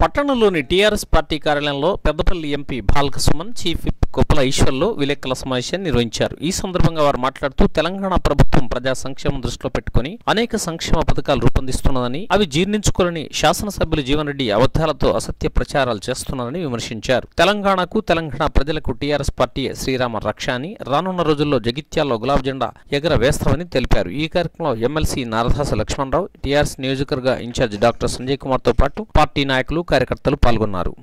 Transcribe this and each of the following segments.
పట్టణంలోని TRS party కార్యాలయంలో Peddapalli MP Balka Suman chief Koppula ఈశ్వర్లో విలేకరుల సమావేశాన్ని నిర్వహించారు. ఈ సందర్భంగా వారు మాట్లాడుతూ తెలంగాణ ప్రభుత్వం ప్రజా సంక్షేమం దృష్టిలో పెట్టుకుని అనేక సంక్షేమ పథకాలు రూపొందిస్తున్నదని అవి జీర్ణించుకోలేని శాసనసభ్యులు జీవన్ రెడ్డి అబద్ధాలతో అసత్య ప్రచారాలు చేస్తున్నారని విమర్శించారు. తెలంగాణకు తెలంగాణ ప్రజలకు టీఆర్ఎస్ పార్టీ శ్రీరామ రక్ష అని రానున్న రోజుల్లో జగిత్యాల్లో గులాబ్ జెండా ఎగర వేస్తామని తెలిపారు. ఈ కార్యక్రమంలో ఎమ్మెల్సీ నారదాస లక్ష్మణరావు టీఆర్ఎస్ నియోజకవర్గ ఇన్ఛార్జ్ డాక్టర్ సంజయ్ కుమార్తో పాటు పార్టీ నాయకులు కార్యకర్తలు పాల్గొన్నారు.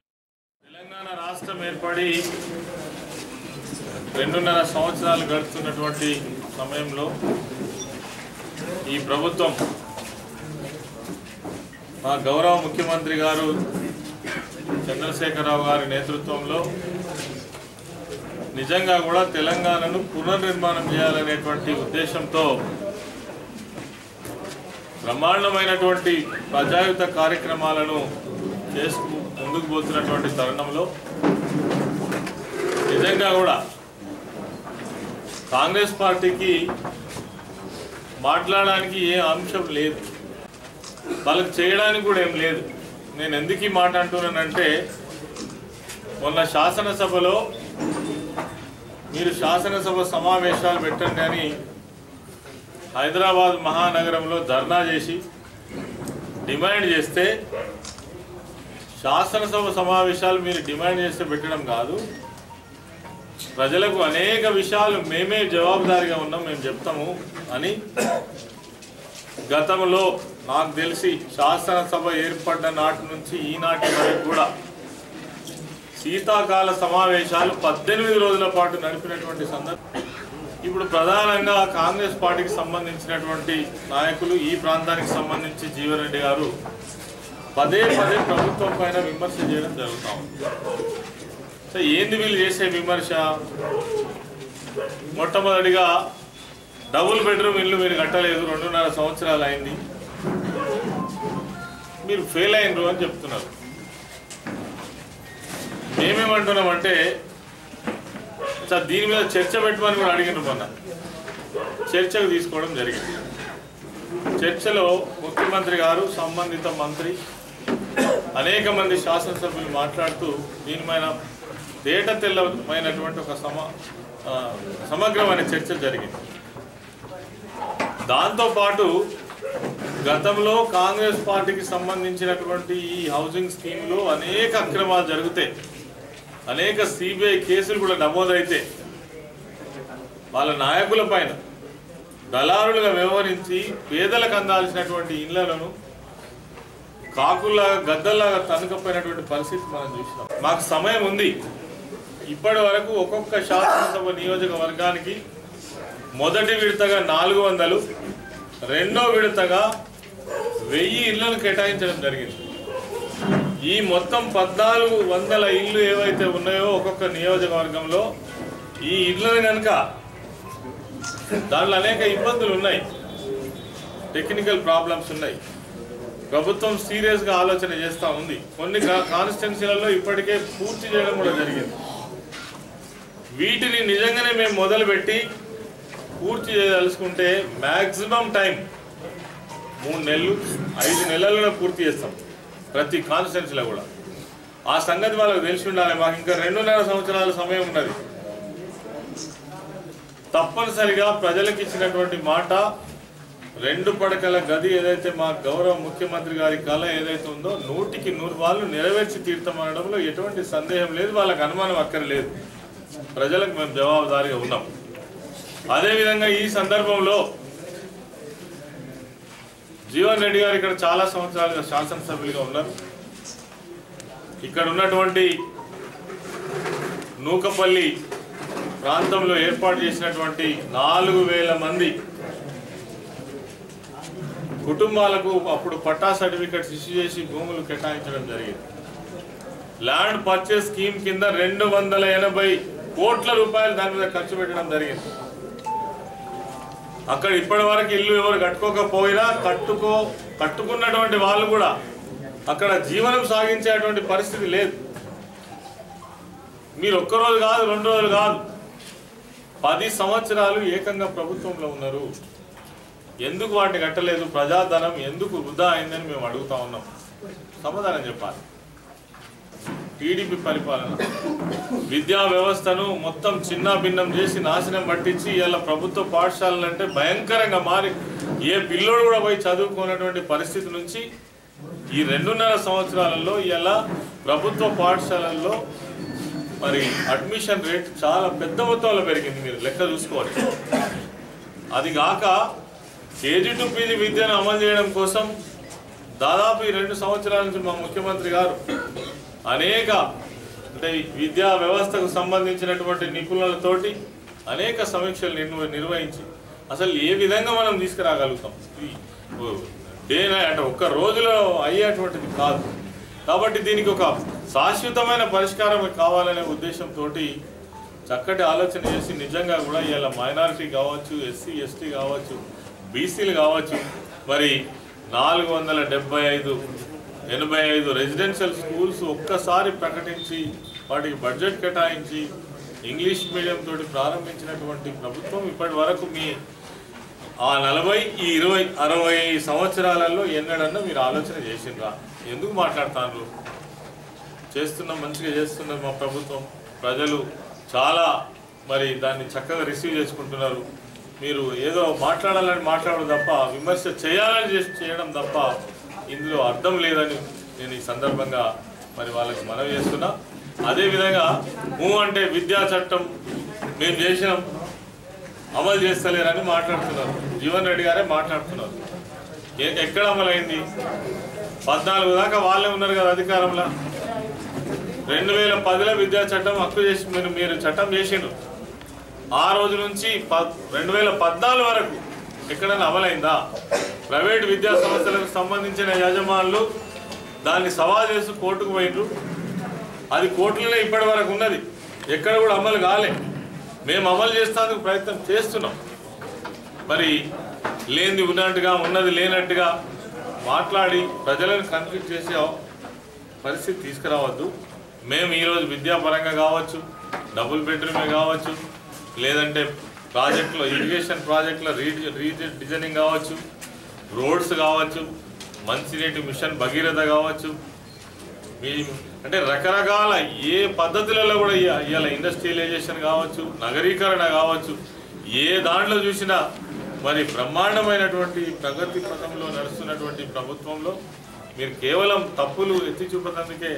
తెలంగాణ రాష్ట్రం ఏర్పడి రెండున్నర సంవత్సరాలు గడుస్తున్నటువంటి సమయంలో ఈ ప్రభుత్వం మా గౌరవ ముఖ్యమంత్రి గారు చంద్రశేఖరరావు గారి నేతృత్వంలో నిజంగా కూడా తెలంగాణను పునర్నిర్మాణం చేయాలనేటువంటి ఉద్దేశంతో బ్రహ్మాండమైనటువంటి ప్రజాయుత కార్యక్రమాలను చేసుకు ముందుకు పోతున్నటువంటి తరుణంలో నిజంగా కూడా కాంగ్రెస్ పార్టీకి మాట్లాడడానికి ఏ అంశం లేదు. వాళ్ళకి చేయడానికి కూడా ఏం లేదు. నేను ఎందుకు ఈ మాట అంటున్నానంటే మొన్న శాసనసభలో మీరు శాసనసభ సమావేశాలు పెట్టండి అని హైదరాబాద్ మహానగరంలో ధర్నా చేసి డిమాండ్ చేస్తే శాసనసభ సమావేశాలు మీరు డిమాండ్ చేస్తే పెట్టడం కాదు. ప్రజలకు అనేక విషయాలు మేమే జవాబుదారీగా ఉన్నాం మేము చెప్తాము. అని గతంలో నాకు తెలిసి శాసనసభ ఏర్పడ్డ నాటి నుంచి ఈనాటి వరకు కూడా శీతాకాల సమావేశాలు పద్దెనిమిది రోజుల పాటు నడిపినటువంటి సందర్భం. ఇప్పుడు ప్రధానంగా కాంగ్రెస్ పార్టీకి సంబంధించినటువంటి నాయకులు ఈ ప్రాంతానికి సంబంధించి జీవరెడ్డి గారు పదే పదే ప్రభుత్వం పైన విమర్శ చేయడం జరుగుతాం సో ఏంది వీళ్ళు చేసే విమర్శ? మొట్టమొదటిగా డబుల్ బెడ్రూమ్ ఇల్లు మీరు కట్టలేదు రెండున్నర సంవత్సరాలు అయింది. మీరు ఫెయిల్ అయినరు అని చెప్తున్నారు. మేమేమంటున్నామంటే సార్ దీని మీద చర్చ పెట్టమని కూడా అడిగిన మొన్న. చర్చకు తీసుకోవడం జరిగింది. చర్చలో ముఖ్యమంత్రి గారు సంబంధిత మంత్రి అనేక మంది శాసనసభ్యులు మాట్లాడుతూ దీనిపైన తేట తెల్లమైనటువంటి ఒక సమ సమగ్రమైన చర్చ జరిగింది. దాంతోపాటు గతంలో కాంగ్రెస్ పార్టీకి సంబంధించినటువంటి ఈ హౌసింగ్ స్కీమ్లో అనేక అక్రమాలు జరుగుతాయి అనేక సిబిఐ కేసులు కూడా నమోదైతే వాళ్ళ నాయకుల పైన దళారులుగా వ్యవహరించి పేదలకు అందాల్సినటువంటి ఇళ్ళను కాకుల్లాగా గద్దల్లాగా తనుకపోయినటువంటి పరిస్థితి మనం చూసినాం. మాకు సమయం ఉంది. ఇప్పటి వరకు ఒక్కొక్క శాసనసభ నియోజకవర్గానికి మొదటి విడతగా నాలుగు వందలు రెండో విడతగా వెయ్యి ఇళ్ళను కేటాయించడం జరిగింది. ఈ మొత్తం పద్నాలుగు వందల ఇళ్ళు ఏవైతే ఉన్నాయో ఒక్కొక్క నియోజకవర్గంలో ఈ ఇళ్ళను కనుక దాంట్లో అనేక ఇబ్బందులు ఉన్నాయి. టెక్నికల్ ప్రాబ్లమ్స్ ఉన్నాయి. ప్రభుత్వం సీరియస్గా ఆలోచన చేస్తూ ఉంది. కొన్ని కాన్స్టిట్యున్సీలలో ఇప్పటికే పూర్తి చేయడం కూడా జరిగింది. వీటిని నిజంగానే మేము మొదలుపెట్టి పూర్తి చేయదలుచుకుంటే మ్యాక్సిమం టైం మూడు నెలలు ఐదు నెలల్లో పూర్తి చేస్తాం. ప్రతి కాన్స్టిట్యున్సీలో కూడా. ఆ సంగతి వాళ్ళకి తెలిసి ఉండాలి మాకు ఇంకా రెండున్నర సంవత్సరాల సమయం ఉన్నది. తప్పనిసరిగా ప్రజలకు ఇచ్చినటువంటి మాట రెండు పడకల గది ఏదైతే మా గౌరవ ముఖ్యమంత్రి గారి కళ ఏదైతే ఉందో నూటికి నూరు వాళ్ళు నెరవేర్చి తీర్థమనడంలో ఎటువంటి సందేహం లేదు. వాళ్ళకి అనుమానం అక్కర్లేదు. ప్రజలకు మేము జవాబుదారీగా ఉన్నాం. అదేవిధంగా ఈ సందర్భంలో జీవన్ రెడ్డి గారు ఇక్కడ చాలా సంవత్సరాలుగా శాసనసభ్యులుగా ఉన్నారు. ఇక్కడ ఉన్నటువంటి నూకపల్లి ప్రాంతంలో ఏర్పాటు చేసినటువంటి నాలుగు వేల మంది కుటుంబాలకు అప్పుడు పట్టా సర్టిఫికెట్స్ ఇష్యూ చేసి భూములు కేటాయించడం జరిగింది. ల్యాండ్ పర్చేస్ స్కీమ్ కింద రెండు వందల ఎనభై కోట్ల రూపాయలు దాని మీద ఖర్చు పెట్టడం జరిగింది. అక్కడ ఇప్పటి వరకు ఇల్లు ఎవరు కట్టుకోకపోయినా కట్టుకో కట్టుకున్నటువంటి వాళ్ళు కూడా అక్కడ జీవనం సాగించేటువంటి పరిస్థితి లేదు. మీరు ఒక్కరోజు కాదు రెండు రోజులు కాదు పది సంవత్సరాలు ఏకంగా ప్రభుత్వంలో ఉన్నారు. ఎందుకు వాటిని కట్టలేదు? ప్రజాధనం ఎందుకు వృధా అయిందని మేము అడుగుతా ఉన్నాం. సమాధానం చెప్పాలి. టీడీపీ పరిపాలన. విద్యా వ్యవస్థను మొత్తం చిన్న భిన్నం చేసి నాశనం పట్టించి ఇలా ప్రభుత్వ పాఠశాలలు అంటే భయంకరంగా మారి ఏ పిల్లోడు కూడా పోయి చదువుకున్నటువంటి పరిస్థితి నుంచి ఈ రెండున్నర సంవత్సరాలలో ఇలా ప్రభుత్వ పాఠశాలల్లో మరి అడ్మిషన్ రేట్ చాలా పెద్ద మొత్తంలో పెరిగింది. మీరు లెక్క చూసుకోవాలి. అది కాక కేజీ టు పీజీ విద్యను అమలు చేయడం కోసం దాదాపు ఈ రెండు సంవత్సరాల నుంచి మా ముఖ్యమంత్రి గారు అనేక అంటే విద్యా వ్యవస్థకు సంబంధించినటువంటి నిపుణులతోటి అనేక సమీక్షలు నిర్వ నిర్వహించి అసలు ఏ విధంగా మనం తీసుకురాగలుగుతాం? డే అంటే ఒక్క రోజులో అయ్యేటువంటిది కాదు. కాబట్టి దీనికి ఒక శాశ్వతమైన పరిష్కారం కావాలనే ఉద్దేశంతో చక్కటి ఆలోచన చేసి నిజంగా కూడా ఇలా మైనారిటీ కావచ్చు ఎస్సీ ఎస్టీ కావచ్చు బీసీలు కావచ్చు మరి నాలుగు వందల డెబ్బై ఐదు ఎనభై ఐదు రెసిడెన్షియల్ స్కూల్స్ ఒక్కసారి ప్రకటించి వాటికి బడ్జెట్ కేటాయించి ఇంగ్లీష్ మీడియం తోటి ప్రారంభించినటువంటి ప్రభుత్వం ఇప్పటి వరకు మీ ఆ నలభై ఈ ఇరవై అరవై సంవత్సరాలలో ఎన్నడన్నా మీరు ఆలోచన చేసిండ్రా? ఎందుకు మాట్లాడుతారు చేస్తున్నాం మంచిగా చేస్తున్నారు మా ప్రభుత్వం. ప్రజలు చాలా మరి దాన్ని చక్కగా రిసీవ్ చేసుకుంటున్నారు. మీరు ఏదో మాట్లాడాలని మాట్లాడడం తప్ప విమర్శ చేయాలని చేసి చేయడం తప్ప ఇందులో అర్థం లేదని నేను ఈ సందర్భంగా మరి వాళ్ళకి మనవి చేస్తున్నా. అదేవిధంగా ఊ అంటే విద్యా చట్టం మేము చేసినాం అమలు చేస్తలేరని మాట్లాడుతున్నారు. జీవన్ రెడ్డి గారే మాట్లాడుతున్నారు. ఏ- ఎక్కడ అమలైంది? పద్నాలుగు దాకా వాళ్ళే ఉన్నారు కదా అధికారంలో. రెండు వేల పదిలో విద్యా చట్టం హక్కు చేసి మీరు మీరు చట్టం చేసిండ్రు. ఆ రోజు నుంచి ప- రెండు వేల పద్నాలుగు వరకు ఎక్కడైనా అమలైందా? ప్రైవేట్ విద్యా సంస్థలకు సంబంధించిన యజమానులు దాన్ని సవాల్ చేసి కోర్టుకు పోయినరు అది కోర్టులోనే ఇప్పటి వరకు ఉన్నది. ఎక్కడ కూడా అమలు కాలే. మేము అమలు చేసేందుకు ప్రయత్నం చేస్తున్నాం. మరి లేనిది ఉన్నట్టుగా ఉన్నది లేనట్టుగా మాట్లాడి ప్రజలను కన్ఫ్యూజ్ చేసే పరిస్థితి తీసుకురావద్దు. మేము ఈరోజు విద్యాపరంగా కావచ్చు డబుల్ బెడ్రూమే కావచ్చు లేదంటే ప్రాజెక్టులో ఇరిగేషన్ ప్రాజెక్టులో రీ రీ డిజైనింగ్ కావచ్చు రోడ్స్ కావచ్చు మంచినీటి మిషన్ భగీరథ కావచ్చు. మీ అంటే రకరకాల ఏ పద్ధతులలో కూడా ఇయ- ఇవాళ ఇండస్ట్రియలైజేషన్ కావచ్చు నగరీకరణ కావచ్చు ఏ దాంట్లో చూసినా మరి బ్రహ్మాండమైనటువంటి ప్రగతి పథంలో నడుస్తున్నటువంటి ప్రభుత్వంలో మీరు కేవలం తప్పులు ఎత్తి చూపేందుకే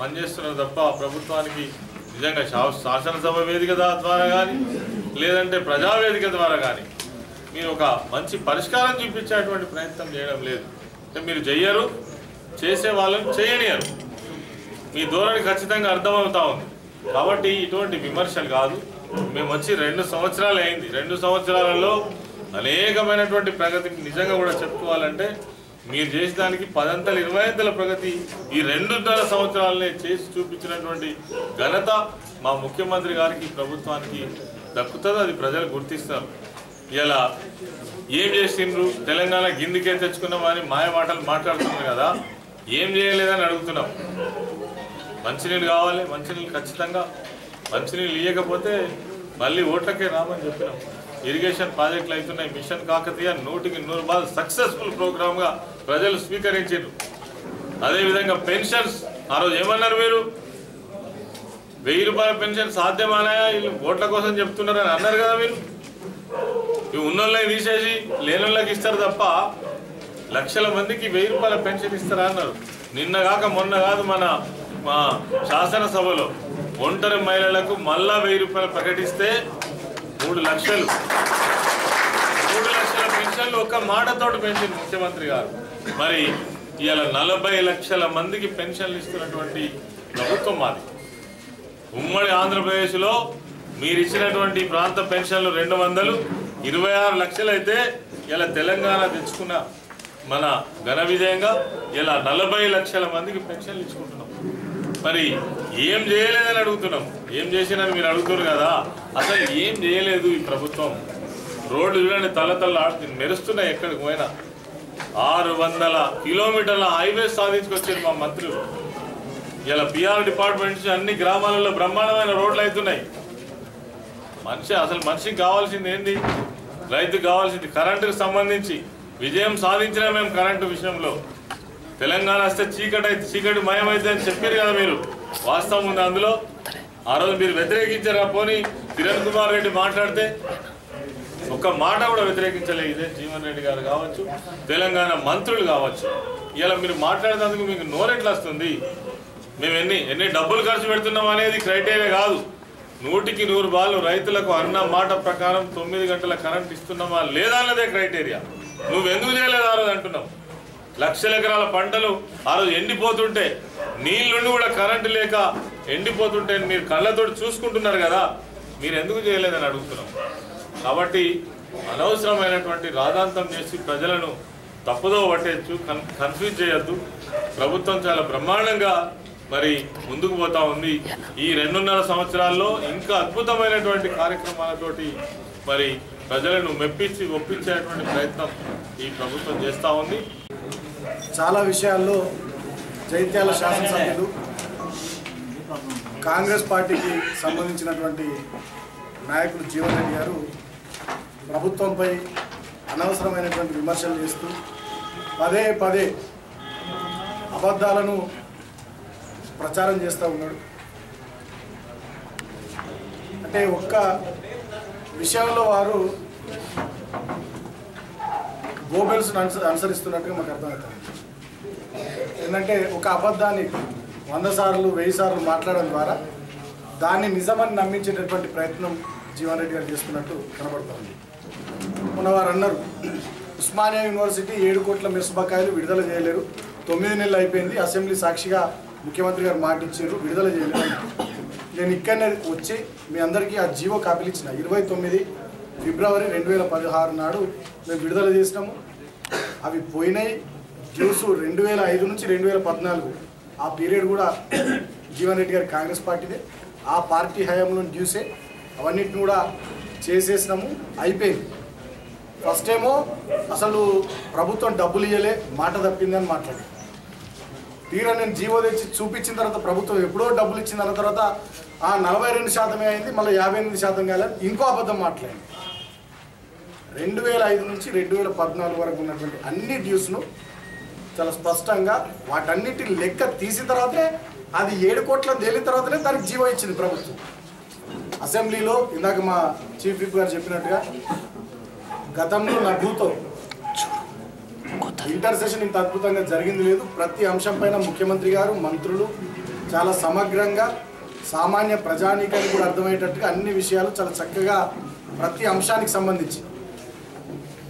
పనిచేస్తున్నారు తప్ప ప్రభుత్వానికి నిజంగా శా- శాసనసభ వేదిక ద్వారా కానీ లేదంటే ప్రజావేదిక ద్వారా కానీ మీరు ఒక మంచి పరిష్కారం చూపించేటువంటి ప్రయత్నం చేయడం లేదు. అంటే మీరు చెయ్యరు చేసే వాళ్ళని చేయనియరు. మీ ధోరణి ఖచ్చితంగా అర్థమవుతా ఉంది. కాబట్టి ఇటువంటి విమర్శలు కాదు. మేము వచ్చి రెండు సంవత్సరాలు అయింది రెండు సంవత్సరాలలో అనేకమైనటువంటి ప్రగతికి నిజంగా కూడా చెప్పుకోవాలంటే మీరు చేసేదానికి పదంతల ఇరవై అంతల ప్రగతి ఈ రెండున్నర సంవత్సరాలనే చేసి చూపించినటువంటి ఘనత మా ముఖ్యమంత్రి గారికి ప్రభుత్వానికి దక్కుతుంది అది ప్రజలు గుర్తిస్తారు. ఇలా ఏం చేసిండ్రు? తెలంగాణ గిందికే తెచ్చుకున్నామని మాయ మాటలు మాట్లాడుతున్నారు కదా ఏం చేయలేదని అడుగుతున్నాం. మంచినీళ్ళు కావాలి మంచినీళ్ళు ఖచ్చితంగా మంచినీళ్ళు ఇవ్వకపోతే మళ్ళీ ఓట్లకే రామని చెప్పినాం. ఇరిగేషన్ ప్రాజెక్టులు అవుతున్నాయి. మిషన్ కాకతీయ నూటికి నూరు బాధ సక్సెస్ఫుల్ ప్రోగ్రామ్గా ప్రజలు స్వీకరించారు. అదేవిధంగా పెన్షన్స్ ఆ రోజు ఏమన్నారు మీరు? వెయ్యి రూపాయల పెన్షన్ సాధ్యమానాయా? వీళ్ళు ఓట్ల కోసం చెప్తున్నారని అన్నారు కదా మీరు? ఇవి ఉన్నోళ్ళని తీసేసి లేనోళ్ళకి ఇస్తారు తప్ప లక్షల మందికి వెయ్యి రూపాయల పెన్షన్ ఇస్తారా అన్నారు. నిన్న కాక మొన్న కాదు మన మా శాసనసభలో ఒంటరి మహిళలకు మళ్ళా వెయ్యి రూపాయలు ప్రకటిస్తే మూడు లక్షలు. మూడు లక్షల పెన్షన్లు ఒక మాటతోటి పెంచింది ముఖ్యమంత్రి గారు. మరి ఇవాళ నలభై లక్షల మందికి పెన్షన్లు ఇస్తున్నటువంటి ప్రభుత్వం మాది. ఉమ్మడి ఆంధ్రప్రదేశ్లో మీరు ఇచ్చినటువంటి ప్రాంత పెన్షన్లు రెండు వందలు ఇరవై ఆరు లక్షలు అయితే ఇలా తెలంగాణ తెచ్చుకున్న మన ఘన విజయంగా ఇలా నలభై లక్షల మందికి పెన్షన్లు ఇచ్చుకుంటున్నారు. మరి ఏం చేయలేదని అడుగుతున్నాం. ఏం చేసినని మీరు అడుగుతున్నారు కదా. అసలు ఏం చేయలేదు ఈ ప్రభుత్వం. రోడ్లు చూడండి తల తల ఆడుతుంది మెరుస్తున్నాయి ఎక్కడికి పోయినా. ఆరు వందల కిలోమీటర్ల హైవే సాధించుకొచ్చారు మా మంత్రులు. ఇలా పిఆర్ డిపార్ట్మెంట్ అన్ని గ్రామాలలో బ్రహ్మాండమైన రోడ్లు అవుతున్నాయి. మనిషి అసలు మనిషికి కావాల్సింది ఏంది? రైతుకు కావాల్సింది కరెంటుకు సంబంధించి విజయం సాధించినా మేము కరెంటు విషయంలో. తెలంగాణ వస్తే చీకటి అయితే చీకటి మాయమైతే అని చెప్పారు కదా మీరు. వాస్తవం ఉంది అందులో. ఆ రోజు మీరు వ్యతిరేకించారా పోనీ. కిరణ్ కుమార్ రెడ్డి మాట్లాడితే ఒక్క మాట కూడా వ్యతిరేకించలేదు. ఇదే జీవన్ రెడ్డి గారు కావచ్చు తెలంగాణ మంత్రులు కావచ్చు. ఇలా మీరు మాట్లాడేందుకు మీకు నోరెట్లా వస్తుంది మేము ఎన్ని ఎన్ని డబ్బులు ఖర్చు పెడుతున్నాం అనేది క్రైటీరియా కాదు. నూటికి నూరు బాలు రైతులకు అన్న మాట ప్రకారం తొమ్మిది గంటల కరెంట్ ఇస్తున్నామా లేదా అన్నదే క్రైటీరియా. నువ్వు ఎందుకు చేయలేదు ఆ రోజు అంటున్నావు? లక్షల ఎకరాల పంటలు ఆ రోజు ఎండిపోతుంటే నీళ్ళుండి కూడా కరెంటు లేక ఎండిపోతుంటే మీరు కళ్ళతోటి చూసుకుంటున్నారు కదా మీరు ఎందుకు చేయలేదని అడుగుతున్నాం. కాబట్టి అనవసరమైనటువంటి రాధాంతం చేసి ప్రజలను తప్పుదో పట్టేయచ్చు కన్ కన్ఫ్యూజ్ చేయొద్దు. ప్రభుత్వం చాలా బ్రహ్మాండంగా మరి ముందుకు పోతా ఉంది. ఈ రెండున్నర సంవత్సరాల్లో ఇంకా అద్భుతమైనటువంటి కార్యక్రమాలతోటి మరి ప్రజలను మెప్పించి ఒప్పించేటువంటి ప్రయత్నం ఈ ప్రభుత్వం చేస్తూ ఉంది. చాలా విషయాల్లో జైత్యాల శాసనసభ్యులు కాంగ్రెస్ పార్టీకి సంబంధించినటువంటి నాయకులు జీవన్ రెడ్డి గారు ప్రభుత్వంపై అనవసరమైనటువంటి విమర్శలు చేస్తూ పదే పదే అబద్ధాలను ప్రచారం చేస్తూ ఉన్నాడు. అంటే ఒక్క విషయంలో వారు గోబెల్స్ అనుసరిస్తున్నట్టుగా మాకు అర్థమవుతుంది. ఏంటంటే ఒక అబద్ధాన్ని వంద సార్లు వెయ్యి సార్లు మాట్లాడడం ద్వారా దాన్ని నిజమని నమ్మించేటటువంటి ప్రయత్నం జీవన్ రెడ్డి గారు చేస్తున్నట్టు కనబడుతుంది. మొన్న వారు అన్నారు ఉస్మానియా యూనివర్సిటీ ఏడు కోట్ల మెస్ బకాయిలు విడుదల చేయలేరు. తొమ్మిది నెలలు అయిపోయింది అసెంబ్లీ సాక్షిగా ముఖ్యమంత్రి గారు మాటిచ్చారు విడుదల చేయలేరు. నేను ఇక్కడనే వచ్చి మీ అందరికీ ఆ జీవో కాపీలు ఇచ్చిన. ఇరవై తొమ్మిది ఫిబ్రవరి రెండు వేల పదహారు నాడు మేము విడుదల చేసినాము. అవి పోయినాయి. డ్యూస్ రెండు వేల ఐదు నుంచి రెండు వేల పద్నాలుగు. ఆ పీరియడ్ కూడా జీవన్ రెడ్డి గారి కాంగ్రెస్ పార్టీదే. ఆ పార్టీ హయాంలో జ్యూసే. అవన్నిటిని కూడా చేసేసినాము. అయిపోయింది. ఫస్ట్ ఏమో అసలు ప్రభుత్వం డబ్బులు ఇవ్వలే మాట తప్పిందని మాట్లాడి తీరా నేను జీవో తెచ్చి చూపించిన తర్వాత ప్రభుత్వం ఎప్పుడో డబ్బులు ఇచ్చిన తర్వాత ఆ నలభై రెండు శాతమే అయింది మళ్ళీ యాభై ఎనిమిది శాతం కాలేదు. ఇంకో అబద్ధం మాట్లాడింది. రెండు వేల ఐదు నుంచి రెండు వేల పద్నాలుగు వరకు ఉన్నటువంటి అన్ని డ్యూస్ను చాలా స్పష్టంగా వాటన్నిటి లెక్క తీసిన తర్వాతే అది ఏడు కోట్ల తేలిన తర్వాతనే దానికి జీవం ఇచ్చింది ప్రభుత్వం. అసెంబ్లీలో ఇందాక మా చీఫ్ విప్ గారు చెప్పినట్టుగా గతంలో నా ఇంటర్ సెషన్ ఇంత అద్భుతంగా జరిగింది లేదు. ప్రతి అంశం పైన ముఖ్యమంత్రి గారు మంత్రులు చాలా సమగ్రంగా సామాన్య ప్రజానీకానికి కూడా అర్థమయ్యేటట్టుగా అన్ని విషయాలు చాలా చక్కగా ప్రతి అంశానికి సంబంధించి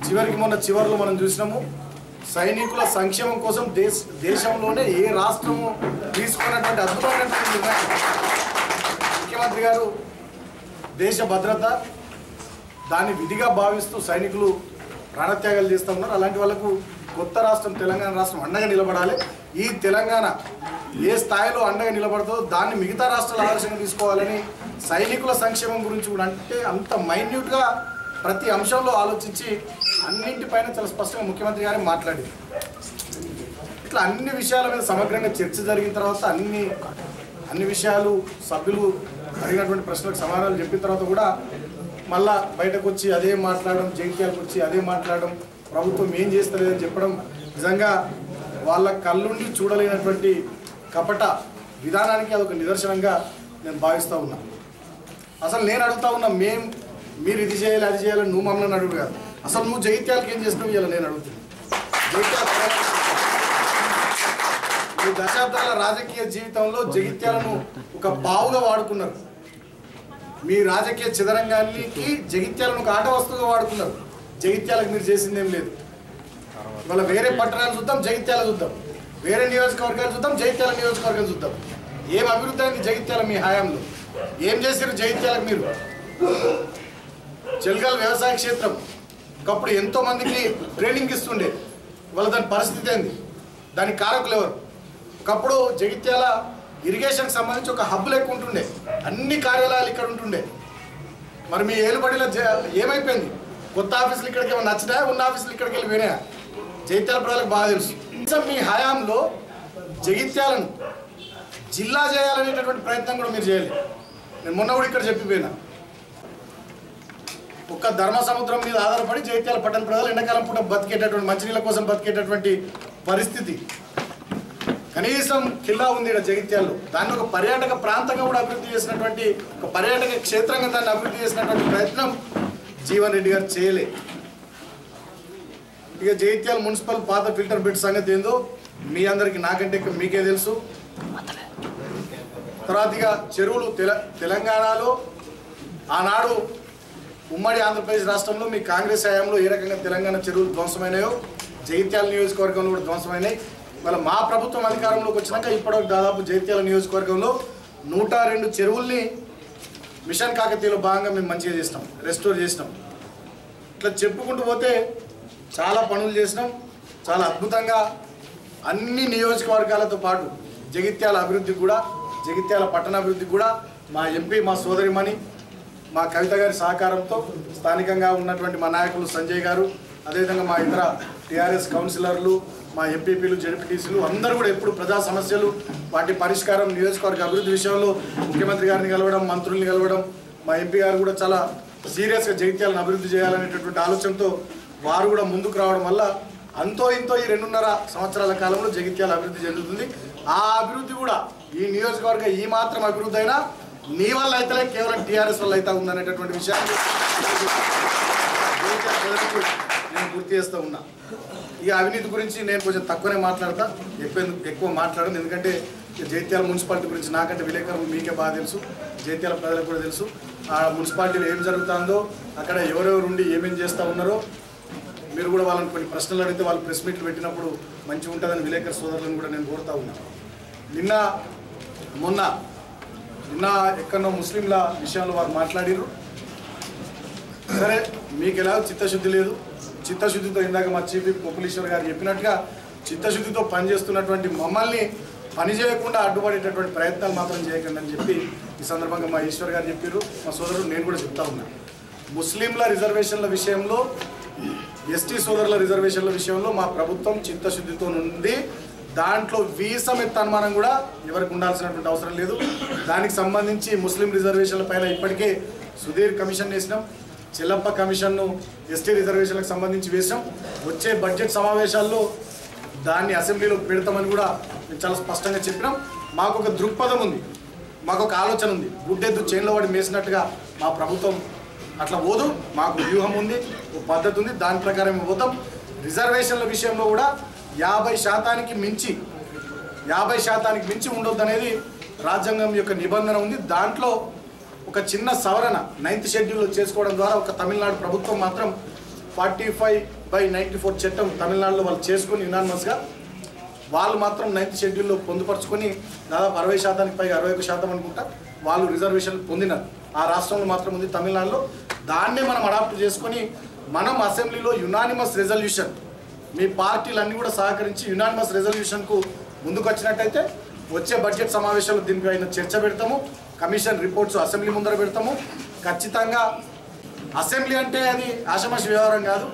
చివరికి మొన్న చివరిలో మనం చూసినాము సైనికుల సంక్షేమం కోసం దేశ దేశంలోనే ఏ రాష్ట్రము తీసుకున్నటువంటి అద్భుతమైనటువంటి నిర్ణయం ముఖ్యమంత్రి గారు దేశ భద్రత దాన్ని విధిగా భావిస్తూ సైనికులు ప్రాణత్యాగాలు చేస్తూ ఉన్నారు. అలాంటి వాళ్ళకు కొత్త రాష్ట్రం తెలంగాణ రాష్ట్రం అండగా నిలబడాలి. ఈ తెలంగాణ ఏ స్థాయిలో అండగా నిలబడుతుందో దాన్ని మిగతా రాష్ట్రాలు ఆదర్శంగా తీసుకోవాలని సైనికుల సంక్షేమం గురించి కూడా అంటే అంత మైన్యూట్గా ప్రతి అంశంలో ఆలోచించి అన్నింటిపైన చాలా స్పష్టంగా ముఖ్యమంత్రి గారే మాట్లాడింది ఇట్లా అన్ని విషయాల మీద సమగ్రంగా చర్చ జరిగిన తర్వాత అన్ని అన్ని విషయాలు సభ్యులు అడిగినటువంటి ప్రశ్నలకు సమాధానాలు చెప్పిన తర్వాత కూడా మళ్ళా బయటకు వచ్చి అదే మాట్లాడడం జైత్యాలకు వచ్చి అదే మాట్లాడడం ప్రభుత్వం ఏం చేస్తలేదని చెప్పడం నిజంగా వాళ్ళ కళ్ళుండి చూడలేనటువంటి కపట విధానానికి అదొక నిదర్శనంగా నేను భావిస్తూ ఉన్నా. అసలు నేను అడుగుతా ఉన్నా మేం మీరు ఇది చేయాలి అది చేయాలని నువ్వు మమ్మల్ని అడుగు కాదు. అసలు నువ్వు జైత్యాలకు ఏం చేసినావు ఇలా నేను అడుగుతున్నాను జైత్యాల ఈ దశాబ్దాల రాజకీయ జీవితంలో జగిత్యాలను ఒక బావుగా వాడుకున్నారు. మీ రాజకీయ చిదరంగానికి జగిత్యాలను ఒక ఆట వస్తువుగా వాడుకున్నారు. జగిత్యాలకు మీరు చేసింది ఏం లేదు. ఇవాళ వేరే పట్టణాలు చూద్దాం జగిత్యాల చూద్దాం. వేరే నియోజకవర్గాలు చూద్దాం జగిత్యాల నియోజకవర్గాలు చూద్దాం. ఏం అభివృద్ధి అయింది జగిత్యాల మీ హయాంలో? ఏం చేశారు జగిత్యాలకు మీరు? చెల్గల్ వ్యవసాయ క్షేత్రం. ఒకప్పుడు ఎంతో మందికి ట్రైనింగ్ ఇస్తుండే. వాళ్ళ దాని పరిస్థితి ఏంది? దానికి కారకులు ఎవరు? ఒకప్పుడు జగిత్యాల ఇరిగేషన్కి సంబంధించి ఒక హబ్ లెక్క ఉంటుండే. అన్ని కార్యాలయాలు ఇక్కడ ఉంటుండే. మరి మీ ఏలుబడిలో ఏమైపోయింది? కొత్త ఆఫీసులు ఇక్కడికి ఏమైనా నచ్చినాయా ఉన్న ఆఫీసులు ఇక్కడికి వెళ్ళి పోయినాయా? జగిత్యాల ప్రజలకు బాగా తెలుసు. కనీసం మీ హయాంలో జగిత్యాలను జిల్లా చేయాలనేటటువంటి ప్రయత్నం కూడా మీరు చేయలేదు. నేను మొన్న కూడా ఇక్కడ చెప్పిపోయినా. ఒక్క ధర్మ సముద్రం మీద ఆధారపడి జైత్యాల పట్టణ ప్రజలు ఎండాకాలం పూట బతికేటటువంటి మంచినీళ్ళ కోసం బతికేటటువంటి పరిస్థితి. కనీసం కిల్లా ఉంది ఇక్కడ జగిత్యాల్లో దాన్ని ఒక పర్యాటక ప్రాంతంగా కూడా అభివృద్ధి చేసినటువంటి ఒక పర్యాటక క్షేత్రంగా దాన్ని అభివృద్ధి చేసినటువంటి ప్రయత్నం జీవన్ రెడ్డి గారు చేయలే. ఇక జగిత్యాల మున్సిపల్ పాత ఫిల్టర్ బెడ్ సంగతి ఏందో మీ అందరికి నాకంటే మీకే తెలుసు. తర్వాత ఇక చెరువులు తెల తెలంగాణలో ఆనాడు ఉమ్మడి ఆంధ్రప్రదేశ్ రాష్ట్రంలో మీ కాంగ్రెస్ హయాంలో ఏ రకంగా తెలంగాణ చెరువులు ధ్వంసమైనాయో జగిత్యాల నియోజకవర్గంలో కూడా ధ్వంసమైనాయి. వాళ్ళ మా ప్రభుత్వం అధికారంలోకి వచ్చినాక ఇప్పటివరకు దాదాపు జగిత్యాల నియోజకవర్గంలో నూట రెండు చెరువుల్ని మిషన్ కాకతీయలో భాగంగా మేము మంచిగా చేసినాం రెస్టోర్ చేసినాం. ఇట్లా చెప్పుకుంటూ పోతే చాలా పనులు చేసినాం. చాలా అద్భుతంగా అన్ని నియోజకవర్గాలతో పాటు జగిత్యాల అభివృద్ధికి కూడా జగిత్యాల పట్టణాభివృద్ధికి కూడా మా ఎంపీ మా సోదరిమణి మా కవిత గారి సహకారంతో స్థానికంగా ఉన్నటువంటి మా నాయకులు సంజయ్ గారు అదేవిధంగా మా ఇతర టీఆర్ఎస్ కౌన్సిలర్లు మా ఎంపీపీలు జడ్పీటీసీలు అందరూ కూడా ఎప్పుడు ప్రజా సమస్యలు వాటి పరిష్కారం నియోజకవర్గ అభివృద్ధి విషయంలో ముఖ్యమంత్రి గారిని కలవడం మంత్రుల్ని కలవడం మా ఎంపీ గారు కూడా చాలా సీరియస్గా జగిత్యాలను అభివృద్ధి చేయాలనేటటువంటి ఆలోచనతో వారు కూడా ముందుకు రావడం వల్ల అంతో ఇంతో ఈ రెండున్నర సంవత్సరాల కాలంలో జగిత్యాల అభివృద్ధి చెందుతుంది. ఆ అభివృద్ధి కూడా ఈ నియోజకవర్గ ఈ మాత్రం అభివృద్ధి అయినా నీ వల్ల అయితే కేవలం టీఆర్ఎస్ వల్ల అయితే ఉందనేటటువంటి విషయాన్ని నేను గుర్తు చేస్తూ ఉన్నా. ఈ అవినీతి గురించి నేను కొంచెం తక్కువనే మాట్లాడతా ఎక్కువ ఎక్కువ మాట్లాడను. ఎందుకంటే జైత్యాల మున్సిపాలిటీ గురించి నాకంటే విలేకరులు మీకే బాగా తెలుసు జైత్యాల ప్రజలకు కూడా తెలుసు. ఆ మున్సిపాలిటీలో ఏం జరుగుతుందో అక్కడ ఎవరెవరు ఉండి ఏమేం చేస్తూ ఉన్నారో మీరు కూడా వాళ్ళని కొన్ని ప్రశ్నలు అడిగితే వాళ్ళు ప్రెస్ మీట్లు పెట్టినప్పుడు మంచిగా ఉంటుందని విలేకరు సోదరులను కూడా నేను కోరుతా ఉన్నాను నిన్న మొన్న నిన్న ఎక్కడో ముస్లింల విషయంలో వారు మాట్లాడిర్రు. సరే మీకు ఎలా చిత్తశుద్ధి లేదు? చిత్తశుద్ధితో ఇందాక మా చీఫ్ విప్ గారు చెప్పినట్టుగా చిత్తశుద్ధితో పనిచేస్తున్నటువంటి మమ్మల్ని పని చేయకుండా అడ్డుపడేటటువంటి ప్రయత్నాలు మాత్రం చేయకండి అని చెప్పి ఈ సందర్భంగా మా ఈశ్వర్ గారు చెప్పారు మా సోదరుడు నేను కూడా చెప్తా ఉన్నా. ముస్లింల రిజర్వేషన్ల విషయంలో ఎస్టీ సోదరుల రిజర్వేషన్ల విషయంలో మా ప్రభుత్వం చిత్తశుద్ధితో ఉంది దాంట్లో వీసం ఎత్త అనుమానం కూడా ఎవరికి ఉండాల్సినటువంటి అవసరం లేదు. దానికి సంబంధించి ముస్లిం రిజర్వేషన్ల పైన ఇప్పటికే సుధీర్ కమిషన్ వేసినాం. చెల్లప్ప కమిషన్ను ఎస్టీ రిజర్వేషన్లకు సంబంధించి వేసినాం. వచ్చే బడ్జెట్ సమావేశాల్లో దాన్ని అసెంబ్లీలో పెడతామని కూడా మేము చాలా స్పష్టంగా చెప్పినాం. మాకు ఒక దృక్పథం ఉంది. మాకు ఒక ఆలోచన ఉంది. గుడ్డెద్దు చేనులో వాడి మేసినట్టుగా మా ప్రభుత్వం అట్లా పోదు. మాకు వ్యూహం ఉంది ఒక పద్ధతి ఉంది. దాని ప్రకారం పోతాం. రిజర్వేషన్ల విషయంలో కూడా యాభై శాతానికి మించి యాభై శాతానికి మించి ఉండొద్దు అనేది రాజ్యాంగం యొక్క నిబంధన ఉంది. దాంట్లో ఒక చిన్న సవరణ నైన్త్ షెడ్యూల్లో చేసుకోవడం ద్వారా ఒక తమిళనాడు ప్రభుత్వం మాత్రం forty five by ninety four చట్టం తమిళనాడులో వాళ్ళు చేసుకుని యునానిమస్గా వాళ్ళు మాత్రం నైన్త్ షెడ్యూల్లో పొందుపరుచుకొని దాదాపు అరవై శాతానికి పైగా అరవై ఒక శాతం అనుకుంటా వాళ్ళు రిజర్వేషన్ పొందినారు. ఆ రాష్ట్రంలో మాత్రం ఉంది తమిళనాడులో. దాన్నే మనం అడాప్ట్ చేసుకొని మనం అసెంబ్లీలో యునానిమస్ రెజల్యూషన్ మీ పార్టీలన్నీ కూడా సహకరించి యునానిమస్ రెజల్యూషన్కు ముందుకొచ్చినట్టయితే వచ్చే బడ్జెట్ సమావేశంలో దీనిపైన చర్చ పెడతాము కమిషన్ రిపోర్ట్స్ అసెంబ్లీ ముందర పెడతాము. ఖచ్చితంగా అసెంబ్లీ అంటే అది ఆషమాషి వ్యవహారం కాదు.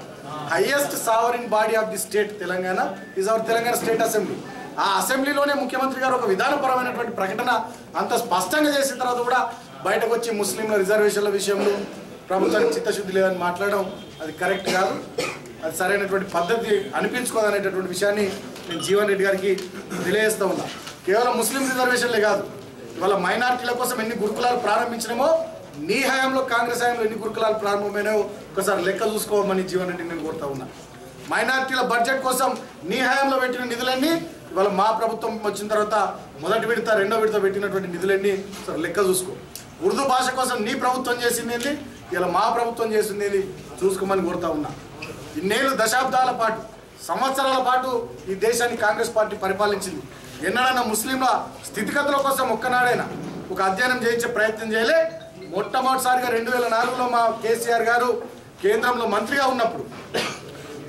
Highest sovereign body of the state Telangana. Is our Telangana state assembly ఆ అసెంబ్లీలోనే ముఖ్యమంత్రి గారు ఒక విధానపరమైనటువంటి ప్రకటన అంత స్పష్టంగా చేసిన తర్వాత కూడా బయటకు వచ్చి ముస్లింల రిజర్వేషన్ల విషయంలో ప్రభుత్వానికి చిత్తశుద్ధి లేదని మాట్లాడడం అది కరెక్ట్ కాదు. అది సరైనటువంటి పద్ధతి అనిపించుకోదనేటటువంటి విషయాన్ని నేను జీవన్ రెడ్డి గారికి తెలియజేస్తూ ఉన్నా. కేవలం ముస్లిం రిజర్వేషన్లే కాదు. ఇవాళ మైనార్టీల కోసం ఎన్ని గురుకులాలు ప్రారంభించినామో నీ హయాంలో కాంగ్రెస్ హయాంలో ఎన్ని గురుకులాలు ప్రారంభమైనాయో ఒకసారి లెక్క చూసుకోమని జీవన్ రెడ్డి నేను కోరుతా ఉన్నా. మైనార్టీల బడ్జెట్ కోసం నీ హయాంలో పెట్టిన నిధులన్నీ ఇవాళ మా ప్రభుత్వం వచ్చిన తర్వాత మొదటి విడత రెండో విడత పెట్టినటువంటి నిధులన్నీ ఒకసారి లెక్క చూసుకో. ఉర్దూ భాష కోసం నీ ప్రభుత్వం చేసింది ఏంది? ఇలా మా ప్రభుత్వం చేసింది చూసుకోమని కోరుతా ఉన్నా. ఇన్నేళ్ళు దశాబ్దాల పాటు సంవత్సరాల పాటు ఈ దేశాన్ని కాంగ్రెస్ పార్టీ పరిపాలించింది. ఎన్నడన్నా ముస్లింల స్థితిగతుల కోసం ఒక్కనాడైనా ఒక అధ్యయనం చేయించే ప్రయత్నం చేయలే. మొట్టమొదటిసారిగా రెండు వేల నాలుగులో మా కేసీఆర్ గారు కేంద్రంలో మంత్రిగా ఉన్నప్పుడు.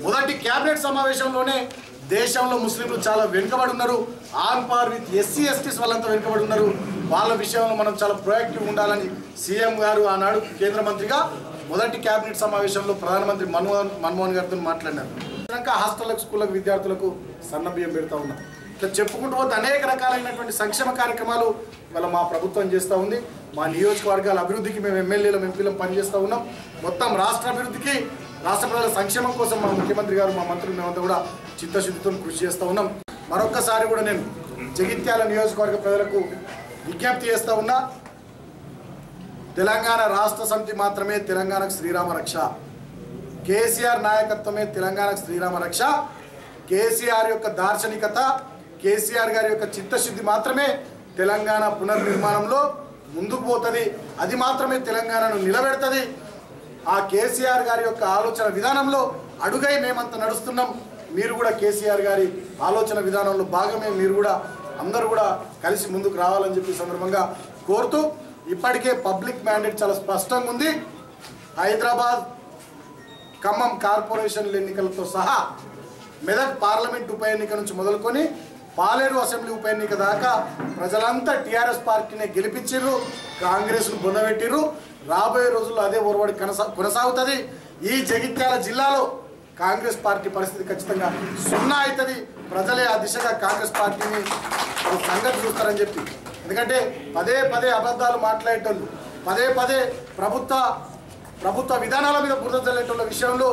మొదటి క్యాబినెట్ సమావేశంలోనే దేశంలో ముస్లింలు చాలా వెనుకబడి ఉన్నారు. ఆన్ పార్ విత్ ఎస్సీ ఎస్టీస్ వాళ్ళంతా వెనుకబడి ఉన్నారు. వాళ్ళ విషయంలో మనం చాలా ప్రొయాక్టివ్ ఉండాలని సీఎం గారు ఆనాడు కేంద్ర మంత్రిగా మొదటి కేబినెట్ సమావేశంలో ప్రధానమంత్రి మన్మోహన్ మన్మోహన్ గారితో మాట్లాడినారు. ఇంకా స్కూళ్ళకు విద్యార్థులకు సన్న బియ్యం పెడతా ఉన్నాం. ఇట్లా చెప్పుకుంటూ పోతే అనేక రకాలైనటువంటి సంక్షేమ కార్యక్రమాలు ఇవాళ మా ప్రభుత్వం చేస్తూ ఉంది. మా నియోజకవర్గాల అభివృద్ధికి మేము ఎమ్మెల్యేలు ఎంపీలం పనిచేస్తూ ఉన్నాం. మొత్తం రాష్ట్ర అభివృద్ధికి రాష్ట్ర ప్రజల సంక్షేమం కోసం మా ముఖ్యమంత్రి గారు మా మంత్రులు మేమంతా కూడా చిత్తశుద్ధితో కృషి చేస్తూ ఉన్నాం. మరొక్కసారి కూడా నేను జగిత్యాల నియోజకవర్గ ప్రజలకు విజ్ఞప్తి చేస్తూ ఉన్నా తెలంగాణ రాష్ట్ర సమితి మాత్రమే తెలంగాణకు శ్రీరామ రక్ష. కేసీఆర్ నాయకత్వమే తెలంగాణకు శ్రీరామ రక్ష. కేసీఆర్ యొక్క దార్శనికత కేసీఆర్ గారి యొక్క చిత్తశుద్ధి మాత్రమే తెలంగాణ పునర్నిర్మాణంలో ముందుకు పోతుంది. అది మాత్రమే తెలంగాణను నిలబెడుతుంది. ఆ కేసీఆర్ గారి యొక్క ఆలోచన విధానంలో అడుగై మేమంతా నడుస్తున్నాం. మీరు కూడా కేసీఆర్ గారి ఆలోచన విధానంలో భాగమే మీరు కూడా అందరూ కూడా కలిసి ముందుకు రావాలని చెప్పి సందర్భంగా కోరుతూ ఇప్పటికే పబ్లిక్ మ్యాండేట్ చాలా స్పష్టంగా ఉంది. హైదరాబాద్ ఖమ్మం కార్పొరేషన్ల ఎన్నికలతో సహా మెదక్ పార్లమెంట్ ఉప ఎన్నిక నుంచి మొదలుకొని పాలేరు అసెంబ్లీ ఉప ఎన్నిక దాకా ప్రజలంతా టీఆర్ఎస్ పార్టీనే గెలిపించారు కాంగ్రెస్ను బొందబెట్టిర్రు. రాబోయే రోజుల్లో అదే ఒరవడి కొనసా కొనసాగుతుంది. ఈ జగిత్యాల జిల్లాలో కాంగ్రెస్ పార్టీ పరిస్థితి ఖచ్చితంగా సున్నా అవుతుంది. ప్రజలే ఆ దిశగా కాంగ్రెస్ పార్టీని ఒక సంగతి చూస్తారని చెప్పి. ఎందుకంటే పదే పదే అబద్ధాలు మాట్లాడేటోళ్ళు పదే పదే ప్రభుత్వ ప్రభుత్వ విధానాల మీద బురద చల్లేటువంటి విషయంలో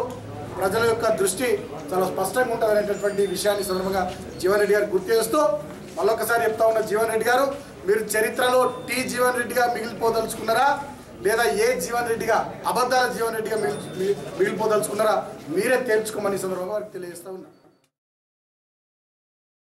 ప్రజల యొక్క దృష్టి చాలా స్పష్టంగా ఉంటుంది అనేటటువంటి విషయాన్ని సందర్భంగా జీవన్ రెడ్డి గారు గుర్తు చేస్తూ మళ్ళొకసారి చెప్తా ఉన్న జీవన్ రెడ్డి గారు మీరు చరిత్రలో టీ జీవన్ రెడ్డిగా మిగిలిపోదలుచుకున్నారా? లేదా ఏ జీవన్ రెడ్డిగా అబద్ధాల జీవన్ రెడ్డిగా మిగిలిపోదలుచుకున్నారా? మీరే తేల్చుకోమని సందర్భంగా వారికి తెలియజేస్తా ఉన్నా.